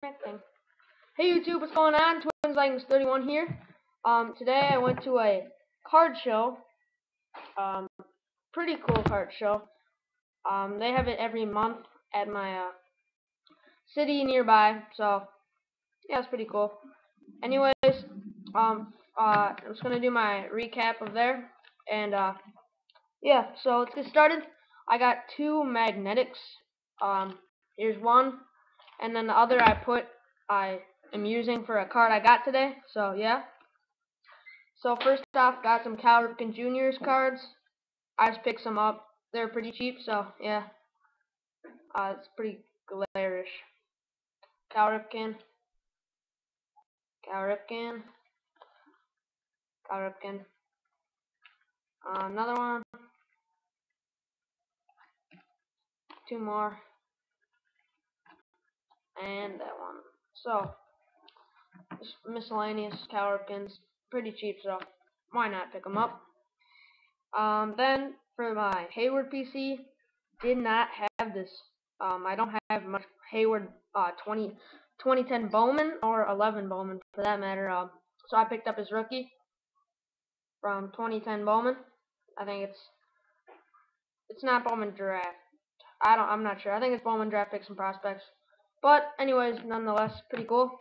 Thing. Hey YouTube, what's going on? Twins Vikings 31 here. Um, today I went to a card show. Um, pretty cool card show. Um, they have it every month at my uh, city nearby, so yeah, it's pretty cool. Anyways, um, uh, I'm just gonna do my recap of there, and uh, yeah, so let's get started. I got two magnetics. Um, here's one and then the other I put I am using for a card I got today. So yeah. So first off, got some Cal Ripken Juniors cards. I just picked some up. They're pretty cheap, so yeah. Uh, it's pretty glarish. Cal Ripken. Cal Ripken. Cal Ripken. Uh, another one. Two more and that one. So, miscellaneous Cal pins, pretty cheap, so why not pick them up? Um, then for my Heyward PC, did not have this. Um, I don't have much Heyward uh, 20, 2010 Bowman or 11 Bowman for that matter. Um, so I picked up his rookie from 2010 Bowman. I think it's it's not Bowman draft. I don't. I'm not sure. I think it's Bowman draft picks and prospects. But anyways, nonetheless, pretty cool.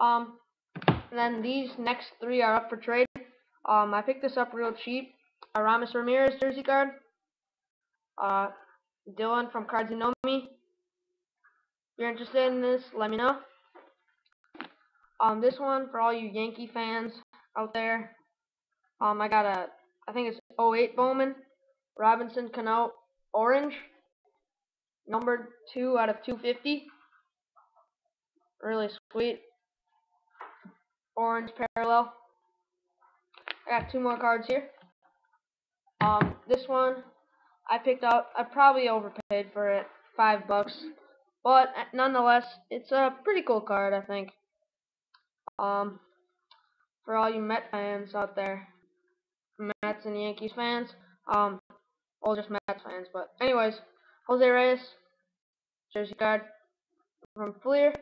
Um, and then these next three are up for trade. Um, I picked this up real cheap. Aramis Ramirez jersey card. Uh, Dylan from Cards You Know Me. If you're interested in this, let me know. Um, this one for all you Yankee fans out there. Um, I got a, I think it's 08 Bowman, Robinson Cano Orange number 2 out of 250. Really sweet. Orange parallel. I got two more cards here. Um, this one I picked up. I probably overpaid for it, five bucks, but nonetheless, it's a pretty cool card. I think. Um, for all you Met fans out there, Mets and Yankees fans, um, all just Mets fans. But anyways, Jose Reyes, jersey card from Fleer.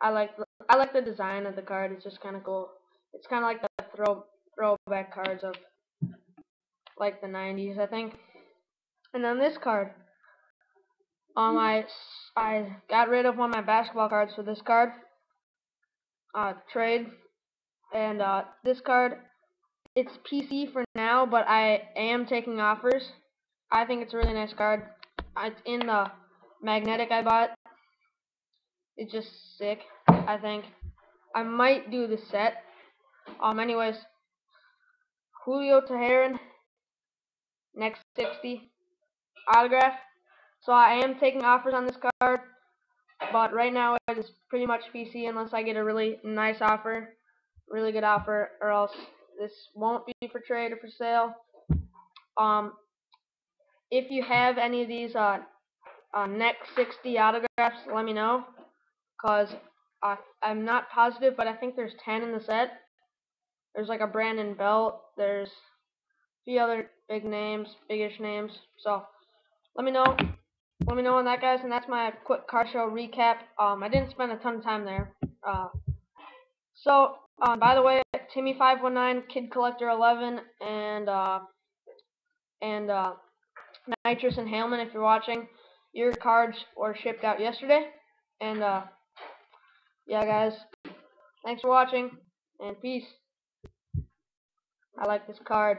I like the, I like the design of the card. It's just kind of cool. It's kind of like the throw throwback cards of like the 90s, I think. And then this card. Um, I I got rid of one of my basketball cards for this card. Uh, trade. And uh, this card, it's PC for now, but I am taking offers. I think it's a really nice card. It's in the magnetic I bought. It's just sick, I think. I might do the set. Um, anyways, Julio Teheran, next 60 autograph. So I am taking offers on this card, but right now it is pretty much PC unless I get a really nice offer, really good offer, or else this won't be for trade or for sale. Um, if you have any of these uh, uh, next 60 autographs, let me know. Because I'm not positive, but I think there's 10 in the set. There's like a Brandon Belt. There's a few other big names, biggish names. So let me know. Let me know on that, guys. And that's my quick car show recap. Um, I didn't spend a ton of time there. Uh, so, um, by the way, Timmy519, Kid Collector 11, and uh, and uh, Nitrous and Haleman, if you're watching. Your cards were shipped out yesterday. And, uh, yeah, guys. Thanks for watching. And peace. I like this card.